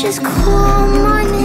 just call my name